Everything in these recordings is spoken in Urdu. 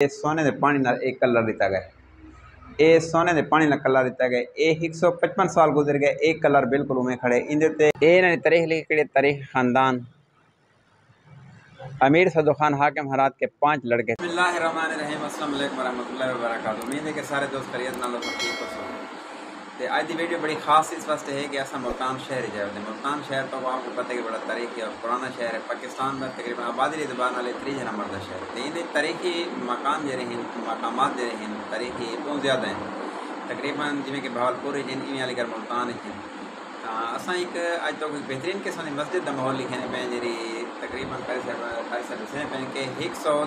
ਇਹ ਸੋਨੇ ਦੇ ਪਾਣੀ ਨਾਲ ਇੱਕ ਕਲਰ ਦਿੱਤਾ ਗਿਆ ਇਹ ਸੋਨੇ ਦੇ ਪਾਣੀ ਨਾਲ ਕਲਰ ਦਿੱਤਾ ਗਿਆ ਇਹ 155 ਸਾਲ ਗੁਜ਼ਰ ਗਏ ਇਹ ਕਲਰ ਬਿਲਕੁਲ ਉਵੇਂ ਖੜੇ ਇਹਦੇ ਤੇ ਇਹ ਇਹਨਾਂ ਦੀ ਤਾਰੀਖ ਲਿਖੀ ਕਿਹੜੇ ਤਾਰੀਖ ਖਾਨਦਾਨ امیر صدو خان حاکم حرات کے پانچ لڑکے بسم اللہ الرحمن الرحیم السلام علیکم ورحمۃ اللہ وبرکاتہ امید ہے کہ سارے دوست خیریت نال ہو ٹھیک ہو سو تے اج دی ویڈیو بڑی خاص اس واسطے ہے کہ اسا ملتان شہر جائے۔ ملتان شہر تو آپ کو پتہ کہ بڑا تاریخی اور پرانا شہر ہے۔ پاکستان میں تقریباً آبادی دی زبان والے تریجے نمبر دا شہر تے ان تاریخی مکان جڑے ہیں، مقامات جڑے ہیں، تاریخی بہت زیادہ ہیں۔ تقریباً جویں کہ بہاولپور جن، ایویں علی گڑھ ملتان ہیں اساں ایک اج تو بہترین قسم دی مسجد دا ماحول لکھنے پہ جڑی تقریباً کہ سو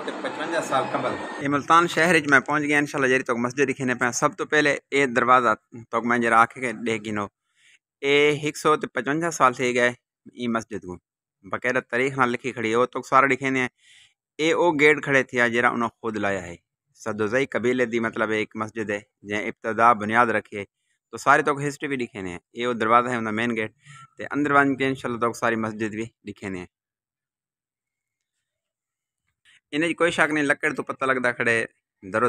ملتان شہر میں پہنچ گیا، انشاءاللہ جی تو مسجد دکھنے پہ سب تو پہلے یہ دروازہ تو میں جرا آکھ کے دیکھ گنو۔ یہ ایک سو پچوجا سال تھے گئے یہ مسجد کو۔ باقاعدہ تاریخ نہ لکھی کھڑی وہ تو سارا لکھے ہیں یہ وہ گیٹ کھڑے تھے جرا انہوں خود لایا ہے۔ سدوزئی قبیلے دی مطلب ایک مسجد ہے جہاں ابتدا بنیاد رکھے، تو سارے تو ہسٹری بھی لکھے ہیں یہ وہ دروازہ ہے انہیں مین گیٹ تے اندر بن کے انشاءاللہ تو ساری مسجد بھی لکھے ہیں انہیں کوئی شک نہیں، لکڑ تو پتہ لگتا کھڑے، درو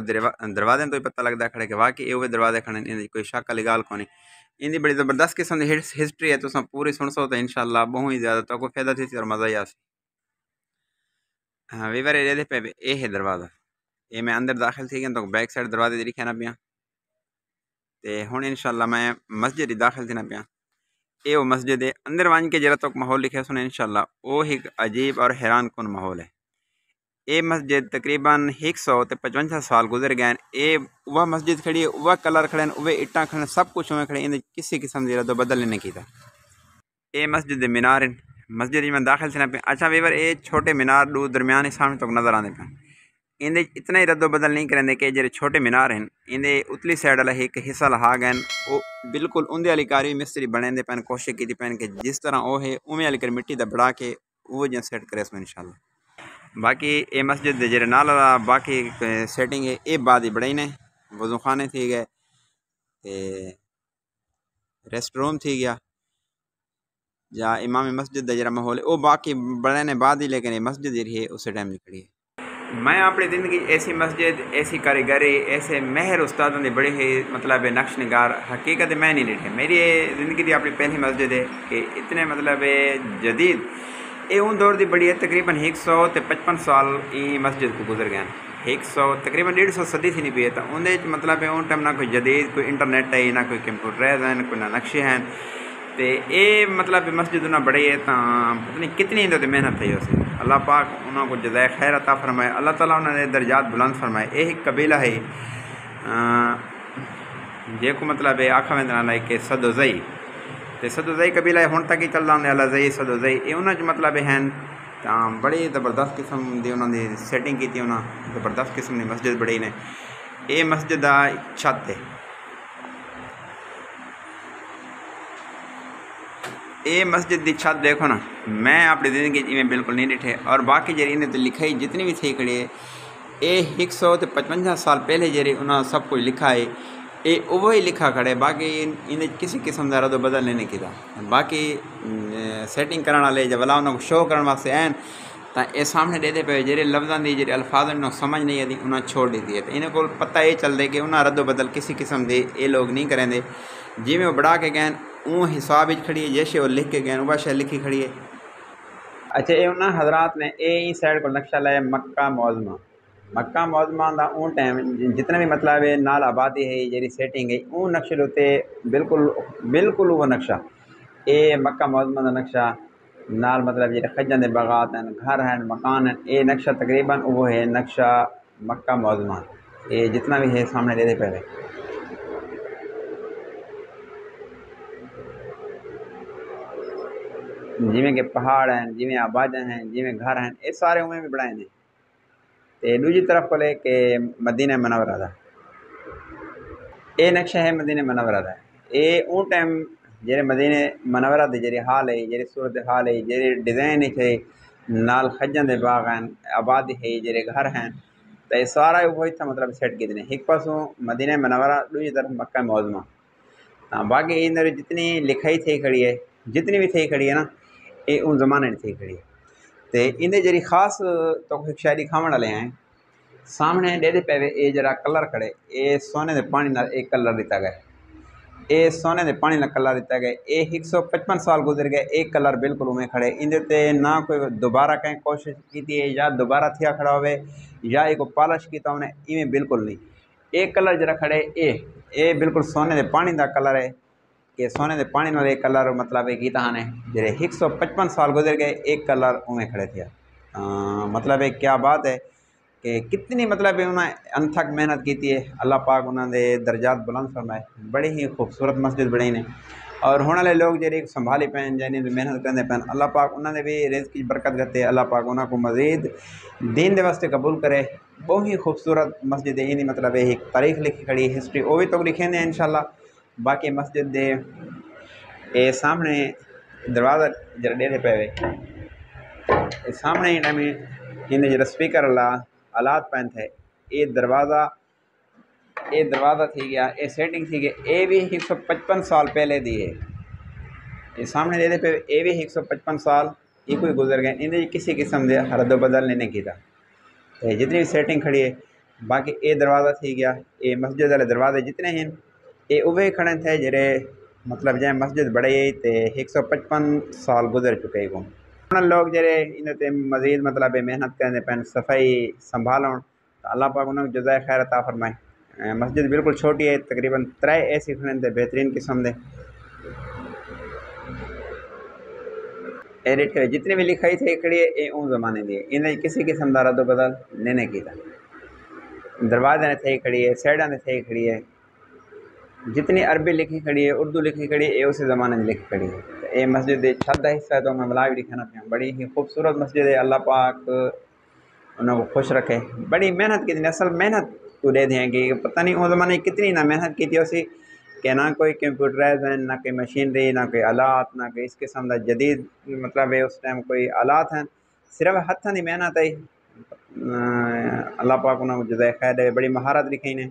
دروازے تو پتہ لگتا کھڑے کہ واقعی یہ دروازے کھڑے انہیں کوئی شک والی گال کونی۔ ان بڑی زبردست قسم کی ہسٹری ہے تو پوری سن سو تو انشاءاللہ بہت ہی زیادہ تو کوئی فائدہ تھی اور مزہ ہی آسی۔ ہاں ویور دے پہ یہ ہے دروازہ۔ یہ میں اندر داخل تھی گیا تو بیک سائڈ دروازے لکھے نہ پیا تے ہوں انشاءاللہ میں مسجد ہی داخل تھی نہ پیا یہ وہ مسجد ہے اندر ون کے جرا تک ماحول لکھے سن انشاءاللہ وہ ایک عجیب اور حیران کن ماحول ہے۔ یہ مسجد تقریباً ایک سو پچوجا سال گزر گئے یہ وہ مسجد کھڑی ہے، وہ کلر کھڑے ہیں، وہ اٹاں کھڑے سب کچھ میں کھڑے ہیں کسی قسم کی ردو بدل نہیں کیتا۔ یہ مسجد مینار مسجد میں داخل تھے پہ۔ اچھا ویور یہ چھوٹے مینار دو درمیان سامنے تک نظر آنے پہ۔ ان اتنا ہی رد و بدل نہیں کریں کہ جڑے چھوٹے مینار ہیں ان اتلی سائڈ والا ایک حصہ لہا گئے وہ بالکل اندر والی کاری مستری بنے دے پہن کوشش کی پہن کہ جس طرح وہ ہے اویں والی کر مٹی دا بڑھا کے وہ باقی یہ مسجد دے جڑے نال باقی سیٹنگ ہے یہ بعد ہی بڑھائی نے، وضو خانے تھی گئے، تے ریسٹ روم تھی گیا یا امام مسجد دا جڑا ماحول ہے وہ باقی بڑے نے بعد ہی، لیکن مسجد جی ہے، اسی ٹائم نکلی ہے۔ میں اپنی زندگی ایسی مسجد، ایسی کاریگری، ایسے مہر استادوں نے بڑے ہی مطلب نقش نگار، حقیقت میں نہیں لکھے میری زندگی دی اپنی پہلی مسجد ہے کہ اتنے مطلب جدید۔ یہ ان دور دی بڑی ہے تقریباً ایک سو پچپن سال یہ مسجد کو گزر گئے ایک سو تقریباً ڈیڑھ سو صدی تھی نہیں پی ہے تو اندر مطلب ان ٹائم نہ کوئی جدید کوئی انٹرنیٹ ہے نہ کوئی کمپیوٹرائز ہیں کوئی نہ نقشے ہیں تو یہ مطلب مسجد انہیں بڑی ہے تو پتہ نہیں کتنی اندر محنت تھی اسے اللہ پاک انہوں کو جزائے خیر عطا فرمائے اللہ تعالیٰ انہوں نے درجات بلند فرمائے یہ قبیلہ ہے جے کو مطلب ہے آخا میں کہ سدوزئی تو سدوزئی سدو قبیلہ ہے ہوں تک ہی چل رہا اللہ زئی، سدوزئی۔ یہ انہوں جو مطلب ہیں تو بڑی زبردست قسم دی انہوں نے سیٹنگ کی تھی انہوں زبردست قسم کی مسجد بڑی نے۔ یہ مسجد کا چھت ہے۔ یہ مسجد دی چھت دیکھو نا، میں اپنی زندگی جی میں بالکل نہیں ڈٹھے۔ اور باقی جی انہیں تو لکھائی جتنی بھی تھی کھڑی ہے یہ ایک سو پچوجا سال پہلے جی انہوں سب کچھ لکھا ہے۔ لکھا ہے یہ وہی لکھا کھڑے باقی انہیں کسی قسم کا رد و بدل نہیں کیتا باقی سیٹنگ کرنے والے جب والا انہوں کو شو کرنے واسطے ہیں تو یہ سامنے دے دے پہ جڑے لفظوں کی جڑے الفاظ انہوں سمجھ نہیں آتی انہوں چھوڑ دیتی ہے تو انہیں کو پتہ یہ چل دے کہ انہیں رد و بدل کسی قسم دے یہ لوگ نہیں کریں دے جی میں وہ بڑھا کے گئے اون حساب کھڑی ہے جیسے وہ لکھ کے گئے وہ شے لکھی کھڑی ہے اچھا یہ انہوں حضرات نے یہ سائڈ کو نقشہ لایا مکہ موزمہ مکہ موزمہ دا اون ٹائم جتنا بھی مطلب ہے، نال آبادی ہے جی سیٹنگ ہے اون نقشے ہوتے بالکل بالکل وہ نقشہ۔ یہ مکہ موزمہ دا نقشہ، نال مطلب جی خجن دے باغات ہیں، گھر ہیں، مکان ہیں یہ نقشہ تقریباً وہ ہے نقشہ مکہ موزمہ یہ جتنا بھی ہے سامنے دے دے پہلے۔ جی کہ پہاڑ ہیں جی آباد ہیں جی گھر ہیں یہ سارے اویں بھی بنائے ہیں تو دوجی طرف کو لے کہ مدینہ منورہ دا۔ یہ نقشہ ہے مدینہ منورہ دا۔ یہ اون ٹائم جی مدینہ منورہ دے جی حال ہے جی صورت حال ہے جی ڈیزائن ہے نال خجن دے باغ ہیں، آباد ہے جی گھر ہیں تو یہ سارا وہی تھا مطلب سیٹ کی دیں ایک پاسوں مدینہ منورہ، دوجی طرف مکہ موزمہ باقی اندر جتنی لکھائی تھی کھڑی ہے، جتنی بھی تھی کھڑی ہے نا یہ ان زمانے نے تھی کھڑی ہے۔ تے اندر جری خاص تو شاید کھاونے لے آئیں سامنے لے کے پہوے اے جرا کلر کھڑے، اے سونے دے پانی نہ کلر دیتا گئے۔ اے سونے دے پانی کلر دیتا گئے، اے ایک سو پچپن سال گزر گئے یہ کلر بالکل اویم کھڑے۔ ان تے نہ کوئی دوبارہ کہیں کوشش کی یا دوبارہ تھیا کھڑا ہوئے یا کو پالش کیا ہونے ایمیں بالکل نہیں۔ یہ کلر جرا کھڑے، اے اے بالکل سونے دے پانی دا کلر ہے۔ کہ سونے دے پانی نال ایک کلر مطلب ہے کیتا ہاں نے، جڑے ایک سو پچپن سال گزر گئے، ایک کلر اوویں کھڑے تھیا۔ مطلب ہے کیا بات ہے کہ کتنی مطلب ہے انہیں انتھک محنت کیتی ہے۔ اللہ پاک انہوں نے درجات بلند فرمائے۔ بڑی ہی خوبصورت مسجد بنی نے۔ اور ہونے والے لوگ جڑے سنبھالی پین جانے محنت کرنے پین اللہ پاک انہوں نے بھی رزق کی برکت کرتے۔ اللہ پاک انہاں کو مزید دین دے واسطے قبول کرے۔ بہت ہی خوبصورت مسجد ہے یہ مطلب ہے ایک تاریخ لکھی کھڑی ہسٹری وہ بھی تو لکھیں دیں انشاءاللہ۔ باقی مسجد دے اے سامنے دروازہ جڑا ڈیرے پہ ہوئے سامنے ہی جڑا سپیکر اللہ آلات پین تھے یہ دروازہ یہ دروازہ تھی گیا یہ سیٹنگ تھی گیا یہ بھی ایک سو پچپن سال پہلے دی ہے یہ سامنے دے پہ یہ بھی ایک سو پچپن سال یہ کوئی گزر گئے انہیں کسی قسم دے رد و بدل نہیں کیتا جتنی بھی سیٹنگ کھڑی ہے باقی یہ دروازہ تھی گیا یہ مسجد والے دروازے جتنے ہیں ہیں اوے کھڑے تھے جڑے مطلب جائیں مسجد بڑے تے ایک سو پچپن سال گزر چکے گا لوگ جڑے ان مزید مطلب محنت کرنے پہ صفائی سنبھال اللہ پاک انہوں جزائے خیر عطا فرمائے۔ مسجد بالکل چھوٹی ہے تقریباً ترے اے سی کھڑے تھے بہترین قسم دے۔ ایڈٹ کرے جتنی بھی لکھائی تھے کھڑی ہے یہ اون زمانے دی۔ ان کسی قسم کا رد و بدل نہیں کیتا۔ دروازے نے تھے کھڑی ہے سائڈاں نے تھے کھڑی ہے۔ جتنی عربی لکھی کھڑی ہے، اردو لکھی کھڑی ہے، یہ اسی زمانے میں لکھی کھڑی ہے۔ یہ مسجد چھت حصہ ہے تو میں ملا بھی دکھانا پیا۔ بڑی ہی خوبصورت مسجد ہے، اللہ پاک انہوں کو خوش رکھے۔ بڑی محنت کی تھی، اصل محنت کو دے دیں کہ پتہ نہیں اس زمانے کتنی نہ محنت کی تھی۔ اسی کہ نہ کوئی کمپیوٹرائز ہیں، نہ کوئی مشینری، نہ کوئی آلات، نہ کوئی اس قسم کا جدید مطلب ہے، اس ٹائم کوئی آلات ہیں۔ صرف ہاتھوں کی محنت ہے۔ اللہ پاک انہوں کو جزائے خیر ہے بڑی مہارت لکھی نے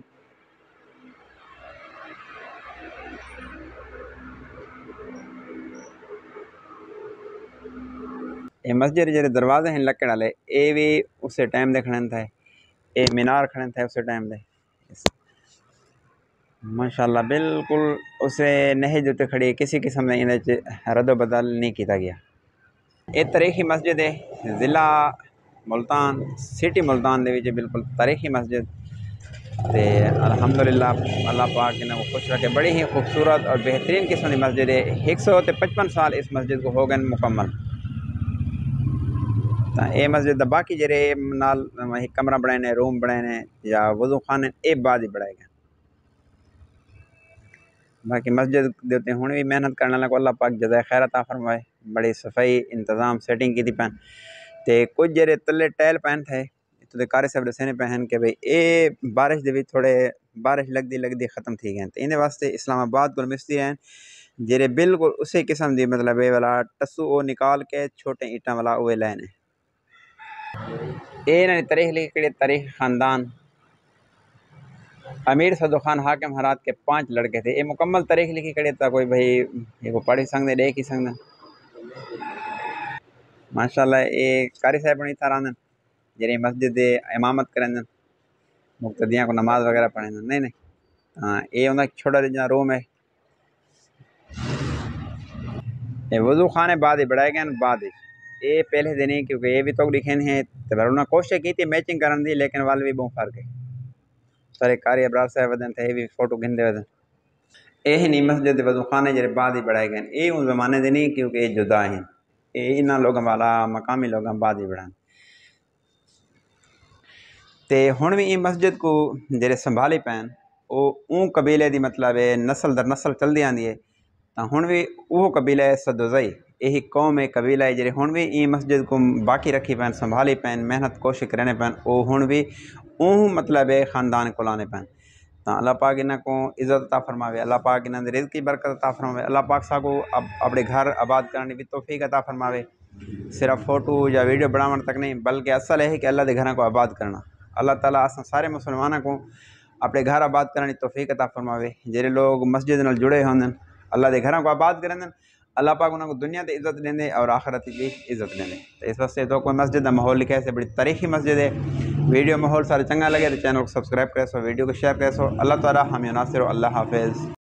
یہ مسجد جڑے دروازے ہیں لکڑ والے یہ بھی اسی ٹائم دے کھڑے تھے۔ یہ مینار کھڑے تھے اسی ٹائم دے۔ ماشاء اللہ بالکل اسے نہیں جو کھڑی کسی قسم نے رد و بدل نہیں کیتا گیا۔ یہ تاریخی مسجد ہے، ضلع ملتان سٹی ملتان دے بالکل تاریخی مسجد۔ تے الحمدللہ اللہ پاک انہوں کو خوش رکھے۔ بڑی ہی خوبصورت اور بہترین قسم کی مسجد ہے۔ ایک سو پچپن سال اس مسجد کو ہو گئے مکمل۔ یہ مسجد باقی جرے نال کمرہ بنائنے، روم بنائنے یا وضو خانے، اے بعد ہی بڑھائے گئے۔ باقی مسجد دیتے ہوں بھی محنت کرنے لگا اللہ پاک جزائے خیر عطا فرمائے۔ بڑی صفائی، انتظام سیٹنگ کی تھی پہن۔ تے کچھ جرے تلے ٹائل پہن تھے تو دے کارے صاحب دسے پہن کے بھئی اے بارش دے بھی تھوڑے بارش لگ دی لگ دی ختم تھی گئے۔ انہیں واسطے اسلام آباد گل مستری ہیں جرے بالکل اسی قسم دی مطلب اے والا ٹسو او نکال کے چھوٹے اینٹاں والا اوے لینے ಏನನ تاریخ لکھ کڑے تاریخ خاندان۔ امیر صدو خان حاکم حرات کے پانچ لڑکے تھے۔ اے مکمل تاریخ لکھی کڑے تھا، کوئی بھائی یہ کو پڑھی سنگ دے کی سنگ ماشاء اللہ اے قاری صاحب نہیں تھا رہن جی مسجد دے امامت کرن مقتدیاں کو نماز وغیرہ پڑھیں نہیں نہیں۔ ہاں یہ انہیں چھوٹا جنا روم ہے۔ اے وضو خانے بعد ہی بڑھائے گئے بعد ہی۔ یہ پہلے دن کیونکہ یہ بھی تو لکھے ہیں تو انہوں نے کوشش کی تھی میچنگ کرنے دی، لیکن وال بھی بہت فرق ہے سارے کاری ابرار صاحب ودن تھے، یہ بھی فوٹو گھنتے ودن۔ یہ نہیں مسجد وضو خانے جڑے بعد ہی بڑھائے گئے۔ یہ ان زمانے دے نہیں، کیونکہ یہ جدا ہیں۔ یہ انہاں لوگوں والا، مقامی لوگوں بعد ہی بڑھائیں تے ہن بھی یہ مسجد کو جڑے سنبھالی پین وہ اون قبیلے دی مطلب ہے نسل در نسل چل دی آندی ہے۔ تو ہن بھی وہ قبیلہ ہے یہی قوم ہے قبیلہ ہے جڑے ہن بھی یہ مسجد کو باقی رکھی پین سنبھالی پین محنت کوشش کرنے پین وہ ہن بھی اون مطلب ہے خاندان کو لانے پین تو اللہ پاک انہوں کو عزت عطا فرماوے، اللہ پاک انہوں نے کی برکت عطا فرماوے۔ اللہ پاک سا کو اپنے گھر آباد کرنے بھی توفیق عطا فرماوے۔ صرف فوٹو یا ویڈیو بناو تک نہیں، بلکہ اصل ہے کہ اللہ دے گھر کو آباد کرنا۔ اللہ تعالیٰ اصل سارے مسلمانوں کو اپنے گھر آباد کرنے توفیق عطا فرماوے۔ جڑے لوگ مسجد نال جڑے ہوندن اللہ دے گھر کو آباد کریں اللہ پاک انہوں کو دنیا تے عزت دیں اور آخرت بھی عزت دیں اس واسطے تو کوئی مسجد کا ماحول لکھا ہے بڑی تاریخی مسجد ہے۔ ویڈیو ماحول سارے چنگا لگے تو چینل کو سبسکرائب کرے سو، ویڈیو کو شیئر کرے سو۔ اللہ تعالیٰ ہم ناصر اللہ حافظ۔